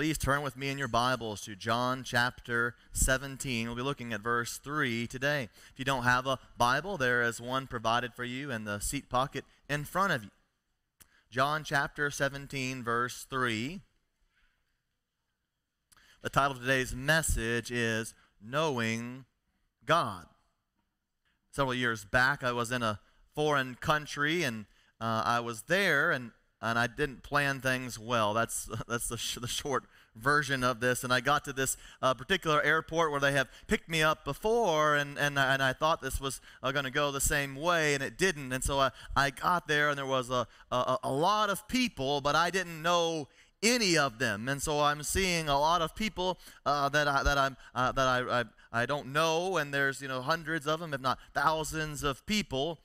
Please turn with me in your Bibles to John chapter 17. We'll be looking at verse 3 today. If you don't have a Bible, there is one provided for you in the seat pocket in front of you. John chapter 17, verse 3. The title of today's message is Knowing God. Several years back, I was in a foreign country and uh, I was there and, and I didn't plan things well. That's, that's the, sh- the short version of this. And I got to this uh, particular airport where they have picked me up before, and, and, and I thought this was uh, going to go the same way, and it didn't. And so I, I got there, and there was a, a, a lot of people, but I didn't know any of them. And so I'm seeing a lot of people uh, that I, that I'm uh, that I, I I don't know, and there's you know hundreds of them, if not thousands of people.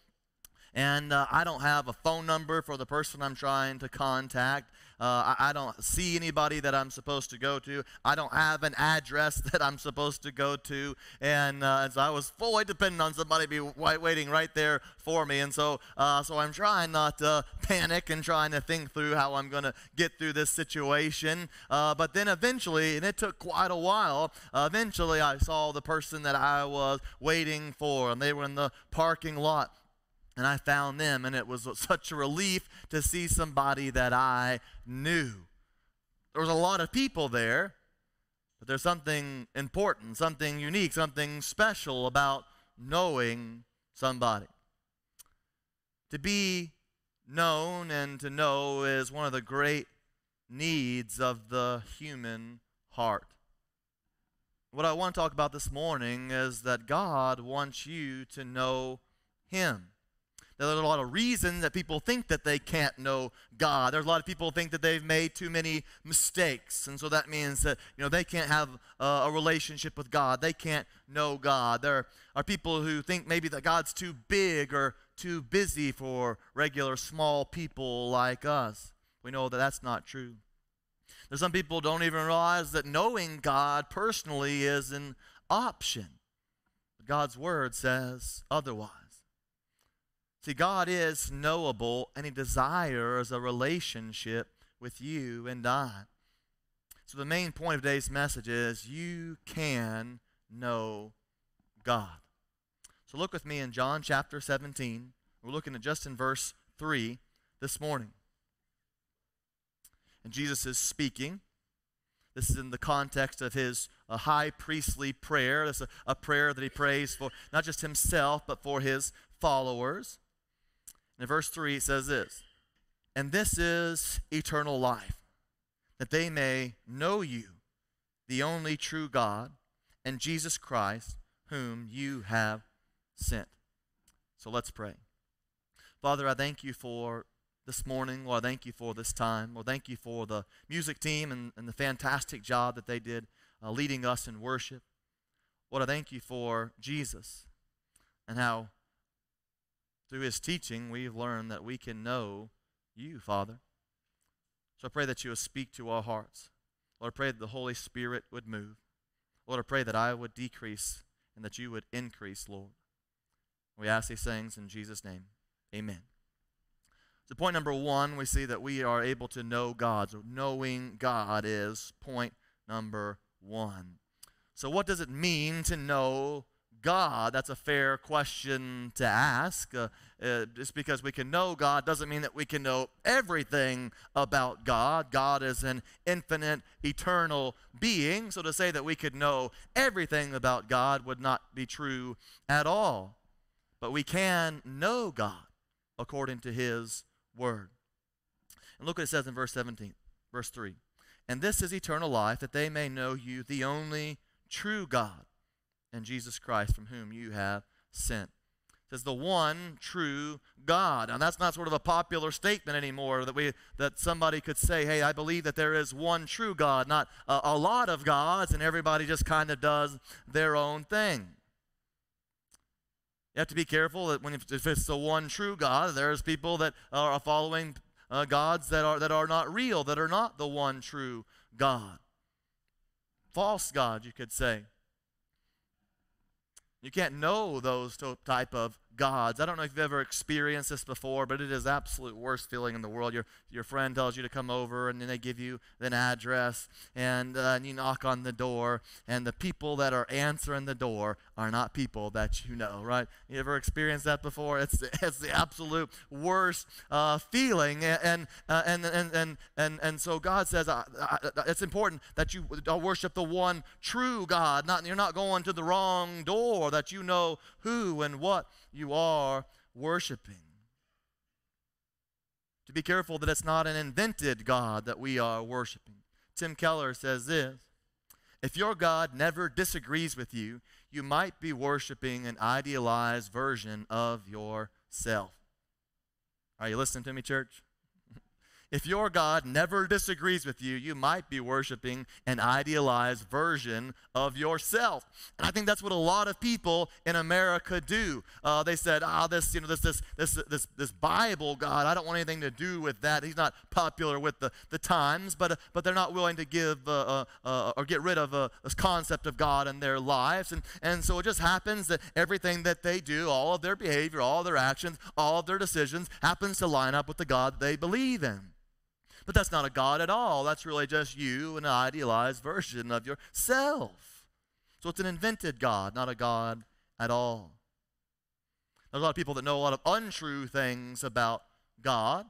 And uh, I don't have a phone number for the person I'm trying to contact. Uh, I, I, don't see anybody that I'm supposed to go to. I don't have an address that I'm supposed to go to. And, uh, and so I was fully dependent on somebody be waiting right there for me. And so, uh, so I'm trying not to panic and trying to think through how I'm going to get through this situation. Uh, but then eventually, and it took quite a while, eventually I saw the person that I was waiting for. And they were in the parking lot and I found them, and it was such a relief to see somebody that I knew. There was a lot of people there, but there's something important, something unique, something special about knowing somebody. To be known and to know is one of the great needs of the human heart. What I want to talk about this morning is that God wants you to know Him. There are a lot of reasons that people think that they can't know God. There's a lot of people think that they've made too many mistakes, and so that means that you know they can't have a relationship with God. They can't know God. There are people who think maybe that God's too big or too busy for regular small people like us. We know that that's not true. There's some people don't even realize that knowing God personally is an option. God's word says otherwise. See, God is knowable and He desires a relationship with you and I. So, the main point of today's message is you can know God. So, look with me in John chapter 17. We're looking at just in verse 3 this morning. And Jesus is speaking. This is in the context of his uh, high priestly prayer. This is a, a prayer that he prays for not just himself, but for his followers. In verse 3, it says this And this is eternal life, that they may know you, the only true God, and Jesus Christ, whom you have sent. So let's pray. Father, I thank you for this morning. Lord, I thank you for this time. Lord, thank you for the music team and, and the fantastic job that they did uh, leading us in worship. Lord, I thank you for Jesus and how through his teaching, we've learned that we can know you, Father. So I pray that you will speak to our hearts. Lord, I pray that the Holy Spirit would move. Lord, I pray that I would decrease and that you would increase, Lord. We ask these things in Jesus' name. Amen. So, point number one, we see that we are able to know God. So, knowing God is point number one. So, what does it mean to know God? That's a fair question to ask. Uh, uh, just because we can know God doesn't mean that we can know everything about God. God is an infinite, eternal being. So to say that we could know everything about God would not be true at all. But we can know God according to His Word. And look what it says in verse 17, verse 3. And this is eternal life, that they may know you, the only true God and Jesus Christ, from whom you have sent. It says the one true God. And that's not sort of a popular statement anymore that we that somebody could say, hey, I believe that there is one true God, not a, a lot of gods, and everybody just kind of does their own thing. You have to be careful that when if it's the one true God, there's people that are following uh, gods that are that are not real, that are not the one true God. False God, you could say. You can't know those type of gods. I don't know if you've ever experienced this before, but it is absolute worst feeling in the world. Your, your friend tells you to come over, and then they give you an address, and, uh, and you knock on the door, and the people that are answering the door are not people that you know, right? You ever experienced that before? It's, it's the absolute worst uh, feeling, and, uh, and, and, and, and, and so God says uh, uh, it's important that you worship the one true God. Not, you're not going to the wrong door, that you know who and what you are worshiping. To be careful that it's not an invented God that we are worshiping. Tim Keller says this If your God never disagrees with you, you might be worshiping an idealized version of yourself. Are you listening to me, church? If your God never disagrees with you, you might be worshiping an idealized version of yourself. And I think that's what a lot of people in America do. Uh, they said, "Ah, this, you know, this, this, this, this, this Bible God, I don't want anything to do with that. He's not popular with the, the times, but, uh, but they're not willing to give uh, uh, uh or get rid of uh, this concept of God in their lives. And, and so it just happens that everything that they do, all of their behavior, all of their actions, all of their decisions, happens to line up with the God they believe in. But that's not a God at all. That's really just you, an idealized version of yourself. So it's an invented God, not a God at all. There's a lot of people that know a lot of untrue things about God.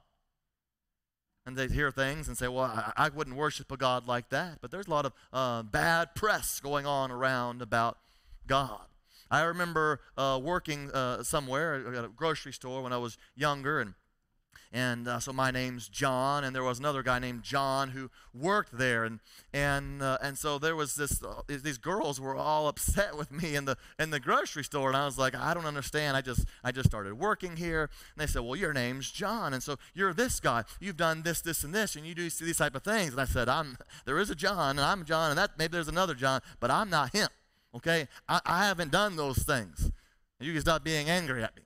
And they hear things and say, well, I, I wouldn't worship a God like that. But there's a lot of uh, bad press going on around about God. I remember uh, working uh, somewhere at a grocery store when I was younger, and and uh, so my name's John, and there was another guy named John who worked there, and and uh, and so there was this. Uh, these girls were all upset with me in the in the grocery store, and I was like, I don't understand. I just I just started working here, and they said, Well, your name's John, and so you're this guy. You've done this, this, and this, and you do these type of things. And I said, I'm there is a John, and I'm John, and that maybe there's another John, but I'm not him. Okay, I, I haven't done those things. You can stop being angry at me,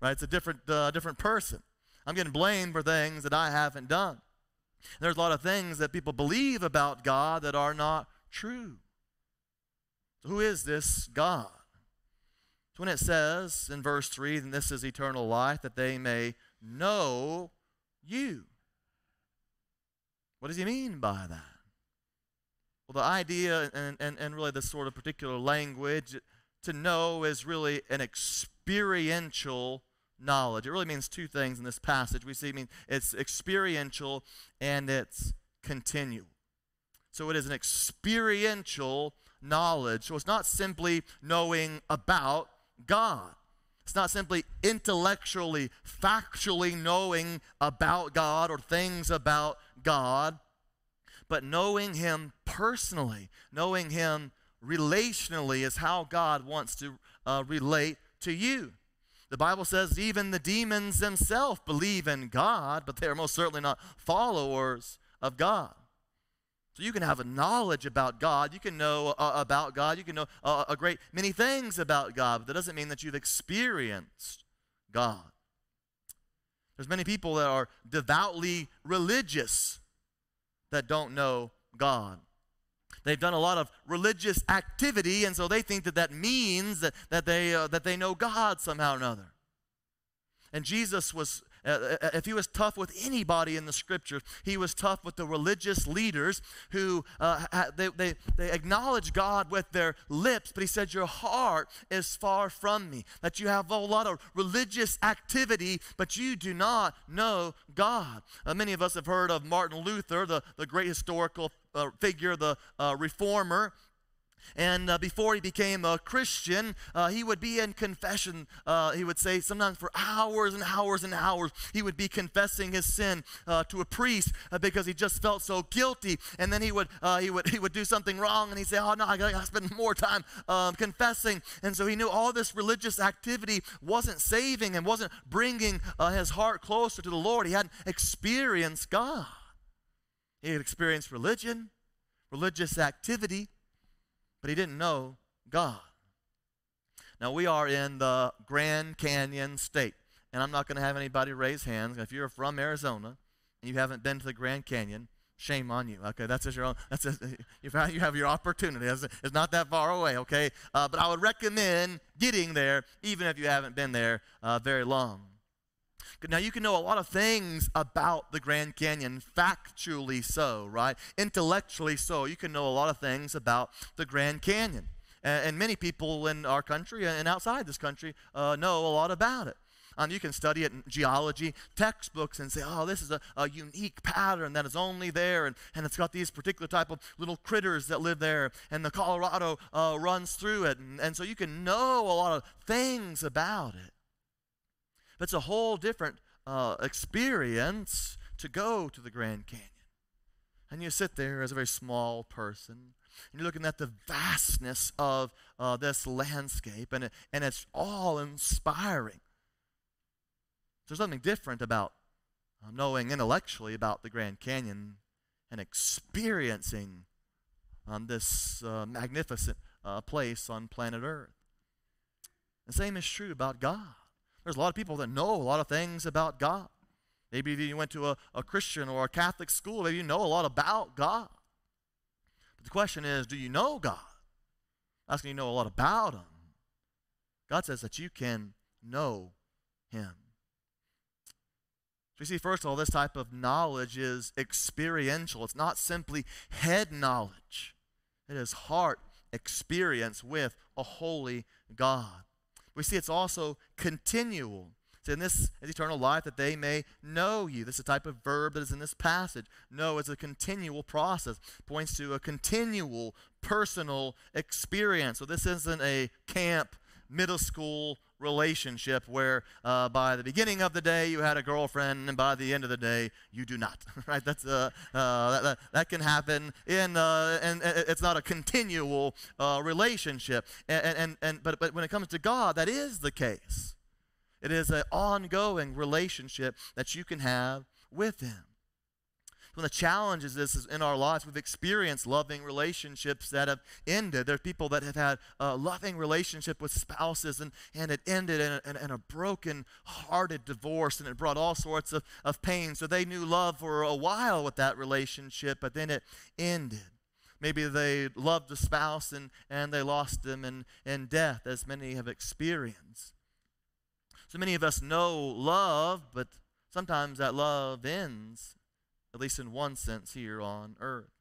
right? It's a different uh, different person. I'm getting blamed for things that I haven't done. There's a lot of things that people believe about God that are not true. So who is this God? So when it says in verse 3, and this is eternal life, that they may know you. What does he mean by that? Well, the idea and, and, and really this sort of particular language to know is really an experiential knowledge. It really means two things in this passage. We see it mean it's experiential and it's continual. So it is an experiential knowledge. So it's not simply knowing about God. It's not simply intellectually, factually knowing about God or things about God, but knowing Him personally, knowing Him relationally is how God wants to uh, relate to you. The Bible says even the demons themselves believe in God, but they are most certainly not followers of God. So you can have a knowledge about God. You can know uh, about God. You can know uh, a great many things about God, but that doesn't mean that you've experienced God. There's many people that are devoutly religious that don't know God. They've done a lot of religious activity, and so they think that that means that, that, they, uh, that they know God somehow or another. And Jesus was, uh, uh, if he was tough with anybody in the scriptures, he was tough with the religious leaders who uh, they, they, they acknowledge God with their lips, but he said, Your heart is far from me. That you have a lot of religious activity, but you do not know God. Uh, many of us have heard of Martin Luther, the, the great historical uh, figure, the uh, reformer. And uh, before he became a Christian, uh, he would be in confession. Uh, he would say sometimes for hours and hours and hours, he would be confessing his sin uh, to a priest uh, because he just felt so guilty. And then he would, uh, he would, he would do something wrong and he'd say, Oh, no, I got to spend more time um, confessing. And so he knew all this religious activity wasn't saving and wasn't bringing his heart closer to the Lord. He hadn't experienced God. He had experienced religion, religious activity, but he didn't know God. Now, we are in the Grand Canyon State, and I'm not going to have anybody raise hands. If you're from Arizona and you haven't been to the Grand Canyon, shame on you. Okay, that's just your own. That's just, you have, you have your opportunity. It's, it's not that far away. Okay, uh, but I would recommend getting there, even if you haven't been there uh, very long. Now, you can know a lot of things about the Grand Canyon, factually so, right? Intellectually so. You can know a lot of things about the Grand Canyon. And, many people in our country and outside this country uh, know a lot about it. Um, you can study it in geology textbooks and say, oh, this is a, a unique pattern that is only there, and, and it's got these particular type of little critters that live there, and the Colorado uh, runs through it. And, and so you can know a lot of things about it. But it's a whole different uh, experience to go to the Grand Canyon. And you sit there as a very small person, and you're looking at the vastness of uh, this landscape, and, it, and it's all inspiring. There's something different about uh, knowing intellectually about the Grand Canyon and experiencing um, this uh, magnificent uh, place on planet Earth. The same is true about God. There's a lot of people that know a lot of things about God. Maybe you went to a, a Christian or a Catholic school, maybe you know a lot about God. But the question is, do you know God? Asking you know a lot about Him. God says that you can know Him. So you see, first of all, this type of knowledge is experiential. It's not simply head knowledge, it is heart experience with a holy God. We see it's also continual. It's in this is eternal life that they may know you. This is a type of verb that is in this passage. Know is a continual process. Points to a continual personal experience. So this isn't a camp middle school relationship where uh, by the beginning of the day you had a girlfriend and by the end of the day you do not right? That's uh, uh, that, that, that, can happen in uh, and, and, it's not a continual uh, relationship. And, and, and but, but when it comes to god that is the case. It is an ongoing relationship that you can have with him one of the challenges this is in our lives, we've experienced loving relationships that have ended. There are people that have had a loving relationship with spouses and, and it ended in a, in, in a broken hearted divorce and it brought all sorts of, of pain. So they knew love for a while with that relationship, but then it ended. Maybe they loved the spouse and, and they lost them in, in death, as many have experienced. So many of us know love, but sometimes that love ends at least in one sense, here on earth.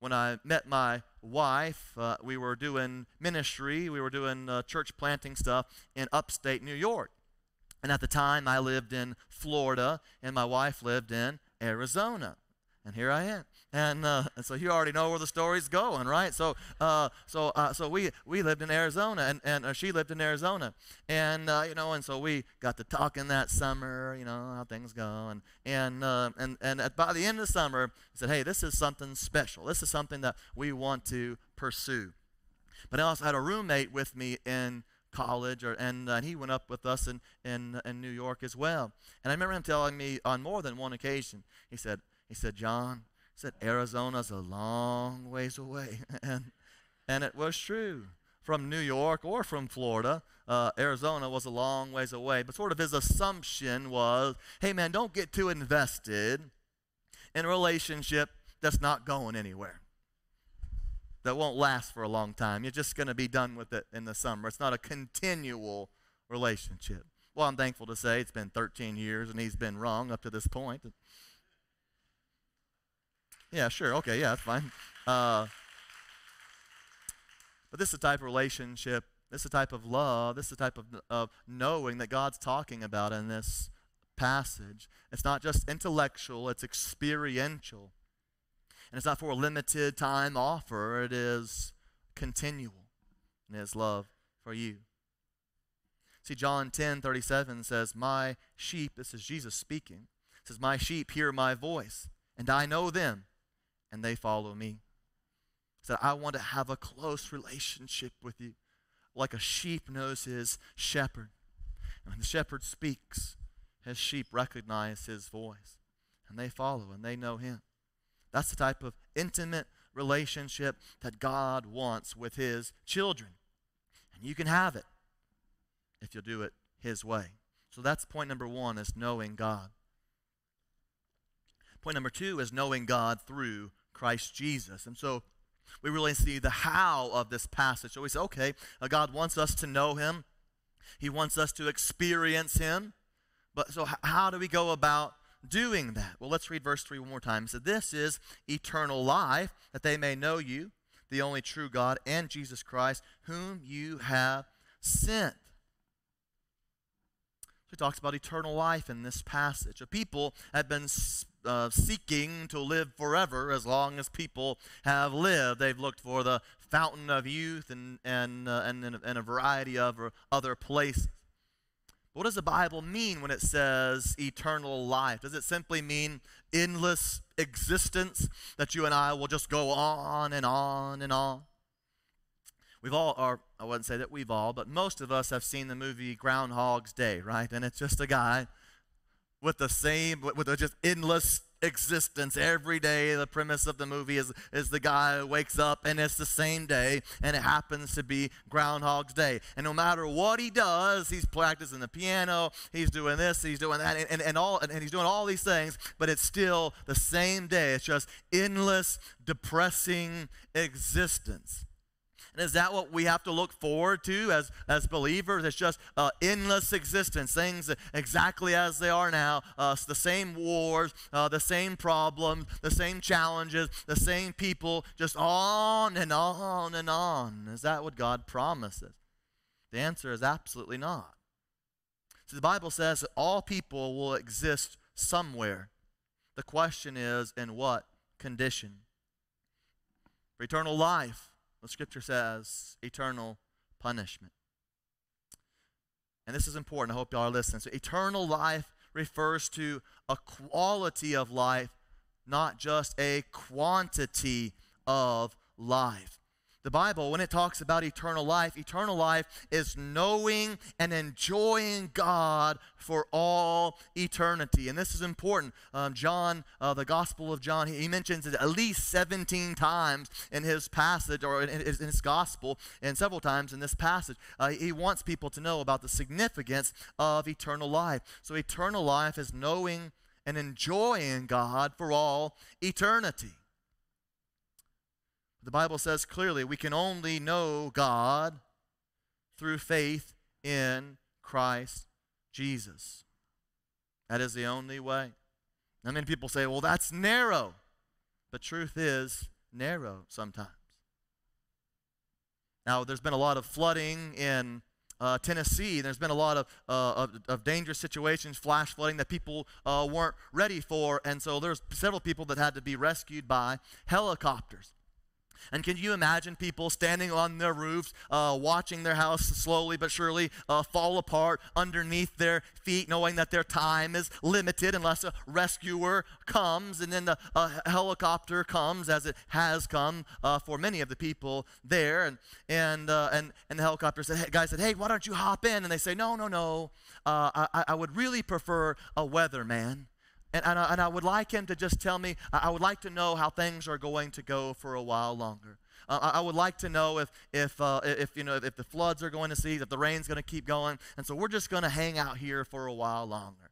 When I met my wife, uh, we were doing ministry, we were doing uh, church planting stuff in upstate New York. And at the time, I lived in Florida, and my wife lived in Arizona. And here I am and uh, so you already know where the story's going, right? So, uh, so, uh, so we we lived in Arizona, and and uh, she lived in Arizona, and uh, you know, and so we got to talking that summer, you know, how things go, and and uh, and and at, by the end of the summer, I said, hey, this is something special. This is something that we want to pursue. But I also had a roommate with me in college, or, and uh, he went up with us in, in, in New York as well. And I remember him telling me on more than one occasion, he said, he said, John, he said Arizona's a long ways away. and, and it was true. From New York or from Florida, uh, Arizona was a long ways away. But sort of his assumption was hey, man, don't get too invested in a relationship that's not going anywhere, that won't last for a long time. You're just going to be done with it in the summer. It's not a continual relationship. Well, I'm thankful to say it's been 13 years and he's been wrong up to this point. Yeah, sure. Okay, yeah, that's fine. Uh, but this is the type of relationship, this is the type of love, this is the type of, of knowing that God's talking about in this passage. It's not just intellectual, it's experiential. And it's not for a limited time offer, it is continual in His love for you. See, John 10 37 says, My sheep, this is Jesus speaking, says, My sheep hear my voice, and I know them, and they follow me. He said, I want to have a close relationship with you, like a sheep knows his shepherd. And when the shepherd speaks, his sheep recognize his voice, and they follow and they know him. That's the type of intimate relationship that God wants with his children. And you can have it if you'll do it his way. So that's point number one is knowing God. Point number two is knowing God through Christ Jesus. And so we really see the how of this passage. So we say, okay, uh, God wants us to know Him, He wants us to experience Him. But so, how do we go about doing that? Well, let's read verse 3 one more time. So, this is eternal life, that they may know you, the only true God, and Jesus Christ, whom you have sent. So he talks about eternal life in this passage. A people have been uh, seeking to live forever as long as people have lived. They've looked for the fountain of youth and, and, uh, and, and a variety of other places. But What does the Bible mean when it says eternal life? Does it simply mean endless existence that you and I will just go on and on and on? We've all, or I wouldn't say that we've all, but most of us have seen the movie Groundhog's Day, right? And it's just a guy with the same, with a just endless existence every day. The premise of the movie is, is the guy wakes up and it's the same day, and it happens to be Groundhog's Day. And no matter what he does, he's practicing the piano, he's doing this, he's doing that, and, and, and all, and he's doing all these things, but it's still the same day. It's just endless, depressing existence. Is that what we have to look forward to as, as believers? It's just uh, endless existence, things exactly as they are now, uh, the same wars, uh, the same problems, the same challenges, the same people, just on and on and on. Is that what God promises? The answer is absolutely not. See, the Bible says that all people will exist somewhere. The question is, in what condition? For eternal life, the scripture says eternal punishment. And this is important. I hope y'all are listening. So, eternal life refers to a quality of life, not just a quantity of life. The Bible, when it talks about eternal life, eternal life is knowing and enjoying God for all eternity. And this is important. Um, John, uh, the Gospel of John, he, he, mentions it at least 17 times in his passage or in, in, in his Gospel, and several times in this passage. Uh, he wants people to know about the significance of eternal life. So, eternal life is knowing and enjoying God for all eternity. The Bible says clearly we can only know God through faith in Christ Jesus. That is the only way. I mean, people say, well, that's narrow. But truth is narrow sometimes. Now, there's been a lot of flooding in uh, Tennessee. There's been a lot of, uh, of, of, dangerous situations, flash flooding that people uh, weren't ready for. And so there's several people that had to be rescued by helicopters. And can you imagine people standing on their roofs, uh, watching their house slowly but surely uh, fall apart underneath their feet, knowing that their time is limited unless a rescuer comes, and then the uh, helicopter comes, as it has come uh, for many of the people there, and and uh, and and the helicopter said, hey, guy said, "Hey, why don't you hop in?" And they say, "No, no, no. Uh, I, I would really prefer a weatherman." And, and, I, and I would like him to just tell me, I would like to know how things are going to go for a while longer. Uh, I would like to know if, if, uh, if, you know, if the floods are going to cease, if the rain's going to keep going. And so we're just going to hang out here for a while longer.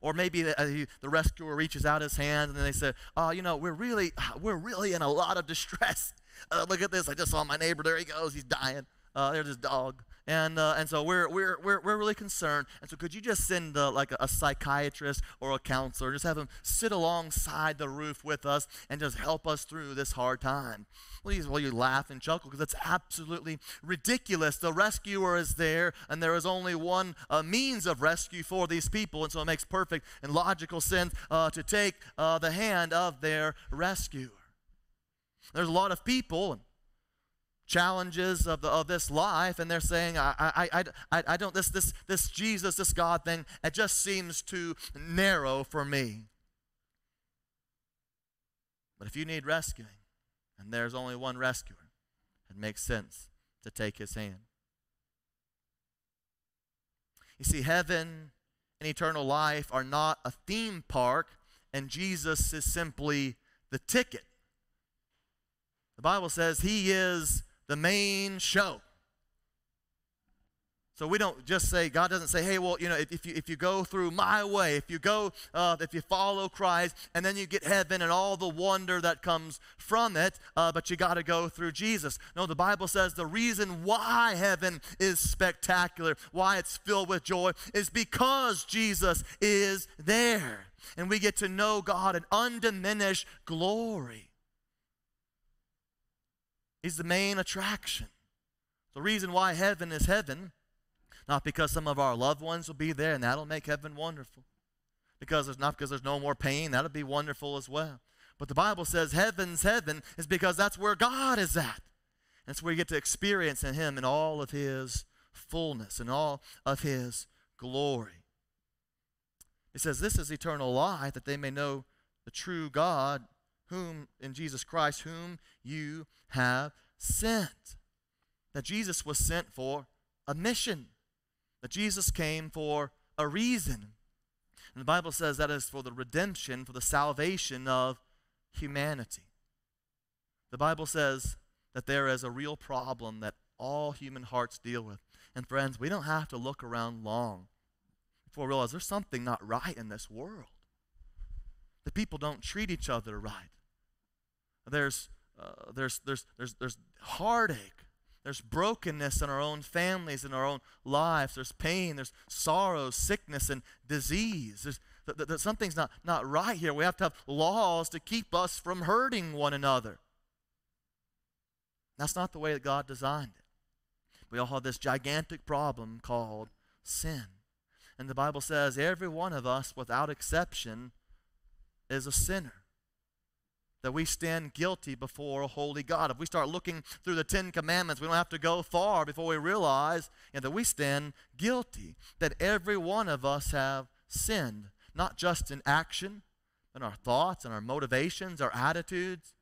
Or maybe the, uh, the rescuer reaches out his hand and they say, oh, you know, we're really, we're really in a lot of distress. Uh, look at this. I just saw my neighbor. There he goes. He's dying. Uh, there's his dog and uh, and so we're, we're we're we're really concerned. And so could you just send uh, like a, a, psychiatrist or a counselor, just have them sit alongside the roof with us and just help us through this hard time? Well, you, well, you laugh and chuckle because it's absolutely ridiculous. The rescuer is there, and there is only one uh, means of rescue for these people, and so it makes perfect and logical sense uh, to take uh, the hand of their rescuer. There's a lot of people challenges of, the, of this life and they're saying I, I, I, I don't this, this, this jesus this god thing it just seems too narrow for me. But if you need rescuing and there's only one rescuer it makes sense to take his hand. You see heaven and eternal life are not a theme park and jesus is simply the ticket. The bible says he is the main show. So we don't just say, God doesn't say, hey, well, you know, if, if you, if you go through my way, if you go, uh, if you follow Christ, and then you get heaven and all the wonder that comes from it, uh, but you got to go through Jesus. No, the Bible says the reason why heaven is spectacular, why it's filled with joy, is because Jesus is there. And we get to know God in undiminished glory. He's the main attraction. The reason why heaven is heaven not because some of our loved ones will be there and that'll make heaven wonderful. Because there's not because there's no more pain, that'll be wonderful as well. But the Bible says heaven's heaven is because that's where God is at. That's where you get to experience in Him in all of His fullness and all of His glory. It says, This is eternal life, that they may know the true God, whom in Jesus Christ, whom you have sent. That Jesus was sent for a mission that Jesus came for a reason. And the Bible says that is for the redemption, for the salvation of humanity. The Bible says that there is a real problem that all human hearts deal with. And friends, we don't have to look around long before we realize there's something not right in this world. The people don't treat each other right. There's, uh, there's, there's, there's, there's heartache. There's brokenness in our own families, in our own lives. There's pain, there's sorrow, sickness, and disease. There's, th- th- something's not, not right here. We have to have laws to keep us from hurting one another. That's not the way that God designed it. We all have this gigantic problem called sin. And the Bible says every one of us, without exception, is a sinner that we stand guilty before a holy God. If we start looking through the Ten Commandments, we don't have to go far before we realize you know, that we stand guilty, that every one of us have sinned, not just in action, but in our thoughts and our motivations, our attitudes.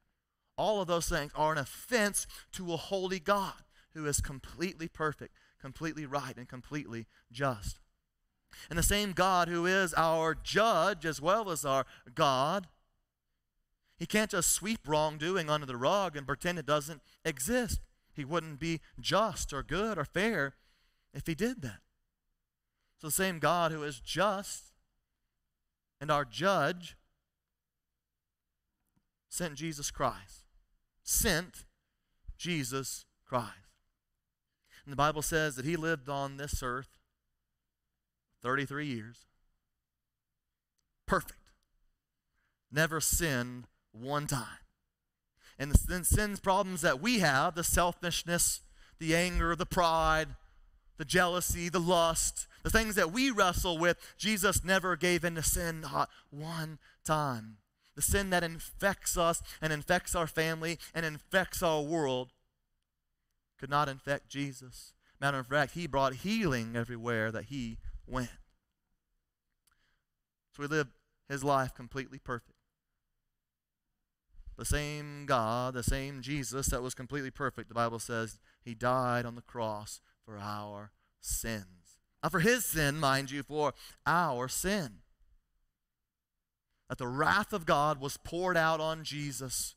All of those things are an offense to a holy God who is completely perfect, completely right, and completely just. And the same God who is our judge as well as our God he can't just sweep wrongdoing under the rug and pretend it doesn't exist. He wouldn't be just or good or fair if he did that. So the same God who is just and our judge sent Jesus Christ. Sent Jesus Christ. And the Bible says that he lived on this earth 33 years. Perfect. Never sinned one time. And the sins problems that we have, the selfishness, the anger, the pride, the jealousy, the lust, the things that we wrestle with, Jesus never gave in to sin not one time. The sin that infects us and infects our family and infects our world could not infect Jesus. Matter of fact, he brought healing everywhere that he went. So he lived his life completely perfect the same God, the same Jesus that was completely perfect, the Bible says he died on the cross for our sins. Not for his sin, mind you, for our sin. That the wrath of God was poured out on Jesus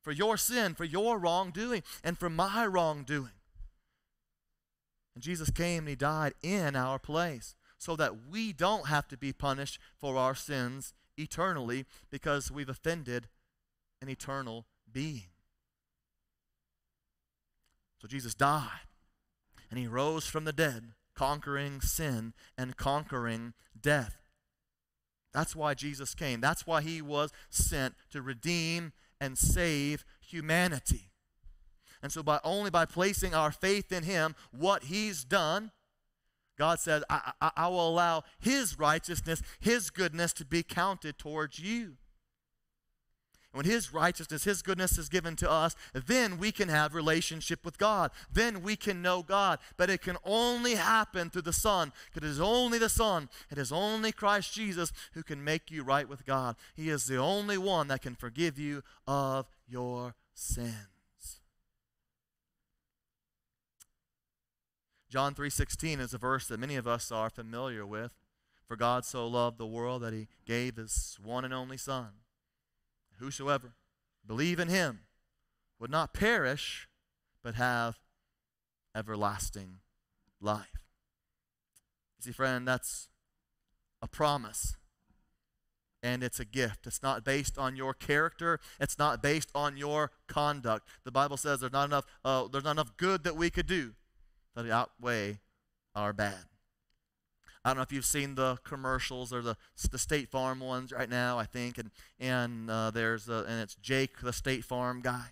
for your sin, for your wrongdoing, and for my wrongdoing. And Jesus came and he died in our place so that we don't have to be punished for our sins eternally because we've offended an eternal being. So Jesus died and he rose from the dead, conquering sin and conquering death. That's why Jesus came. That's why he was sent to redeem and save humanity. And so by only by placing our faith in him, what he's done, God says, I, I, I will allow his righteousness, his goodness to be counted towards you when his righteousness, his goodness is given to us, then we can have relationship with God. Then we can know God. But it can only happen through the Son. Because it is only the Son. It is only Christ Jesus who can make you right with God. He is the only one that can forgive you of your sins. John 3:16 is a verse that many of us are familiar with. For God so loved the world that he gave his one and only son whosoever believe in him would not perish, but have everlasting life. You See, friend, that's a promise. And it's a gift. It's not based on your character. It's not based on your conduct. The Bible says there's not enough. Uh, there's not enough good that we could do that outweigh our bad. I don't know if you've seen the commercials or the, the State Farm ones right now, I think, and and uh, there's and it's Jake, the State Farm guy,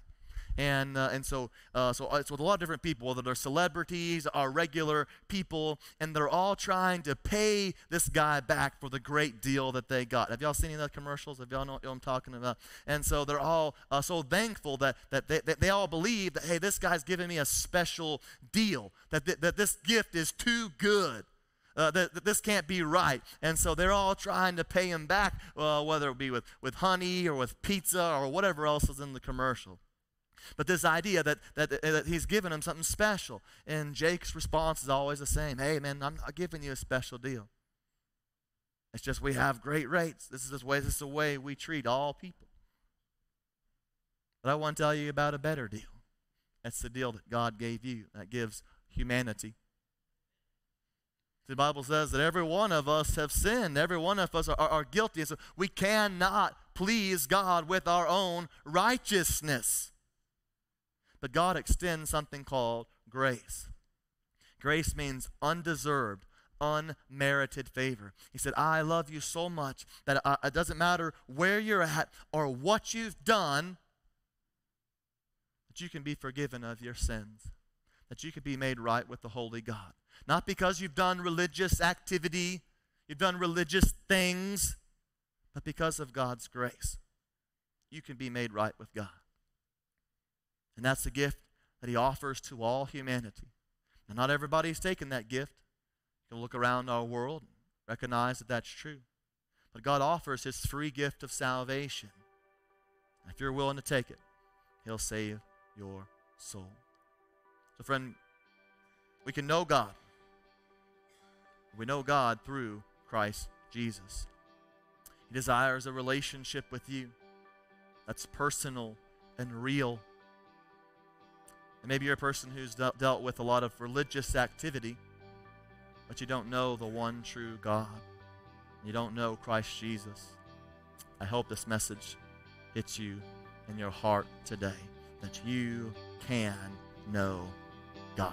and uh, and so uh, so it's with a lot of different people, whether they're celebrities or regular people, and they're all trying to pay this guy back for the great deal that they got. Have y'all seen any of the commercials? Have y'all know what I'm talking about? And so they're all uh, so thankful that that they, that they all believe that hey, this guy's giving me a special deal, that th- that this gift is too good uh, that, this can't be right. And so they're all trying to pay him back, uh, whether it be with, with honey or with pizza or whatever else is in the commercial. But this idea that, that, that he's giving him something special. And Jake's response is always the same Hey, man, I'm not giving you a special deal. It's just we have great rates. This is the way, this is the way we treat all people. But I want to tell you about a better deal. That's the deal that God gave you, that gives humanity the Bible says that every one of us have sinned. Every one of us are, are, are guilty. And so we cannot please God with our own righteousness. But God extends something called grace. Grace means undeserved, unmerited favor. He said, I love you so much that uh, it doesn't matter where you're at or what you've done, that you can be forgiven of your sins, that you can be made right with the holy God. Not because you've done religious activity, you've done religious things, but because of God's grace. You can be made right with God. And that's the gift that He offers to all humanity. Now, not everybody's taken that gift. You can look around our world and recognize that that's true. But God offers His free gift of salvation. If you're willing to take it, He'll save your soul. So, friend, we can know God we know God through Christ Jesus. He desires a relationship with you that's personal and real. And maybe you're a person who's de- dealt with a lot of religious activity, but you don't know the one true God. You don't know Christ Jesus. I hope this message hits you in your heart today that you can know God.